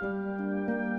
Música